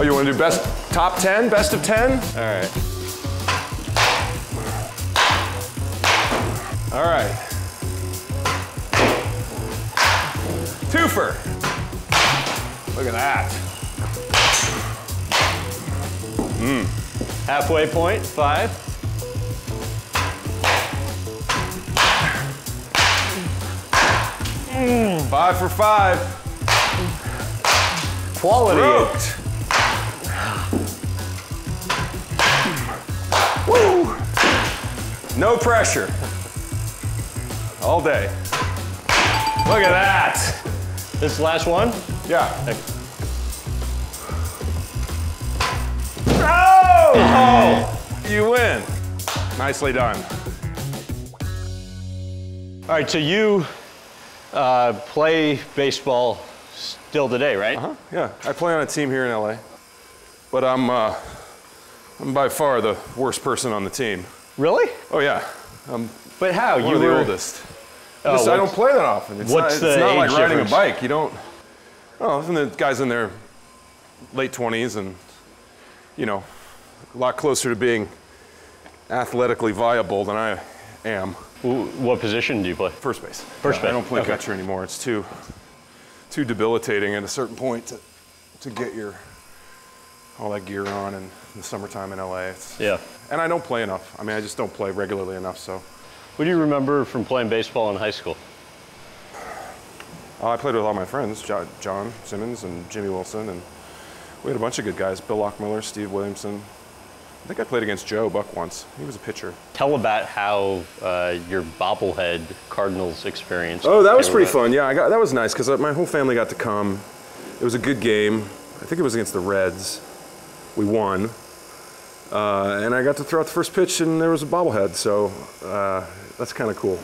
Oh, you want to do best top 10, best of 10? All right. All right. Twofer. Look at that. Hmm. Halfway point, five. Hmm, five for five. Quality. Rooked. No pressure. All day. Look at that. This last one. Yeah. Okay. Oh! You win. Nicely done. All right, so you uh, play baseball still today, right? Huh? Yeah, I play on a team here in LA, but I'm uh, I'm by far the worst person on the team. Really? Oh yeah, I'm But how? one you of the were oldest. Oh, Just- I don't play that often. It's what's not, it's the not like riding difference? a bike. You don't. Oh, and the guys in their late 20s and you know a lot closer to being athletically viable than I am. What position do you play? First base. First Yeah, I don't play okay. catcher anymore. It's too too debilitating at a certain point to, to get your all that gear on in the summertime in LA. It's, Yeah. And I don't play enough. I mean, I just don't play regularly enough. So What do you remember from playing baseball in high school? uh, I played with all my friends, John Simmons and Jimmy Wilson, and we had a bunch of good guys. Bill Lockmiller, Steve Williamson. I think I played against Joe Buck once. He was a pitcher. Tell about how uh, your bobblehead Cardinals experience. Oh, that was pretty fun. Yeah, I got, that was nice because my whole family got to come. It was a good game. I think it was against the Reds. We won. Uh, and I got to throw out the first pitch, and there was a bobblehead. So uh, that's kind of cool.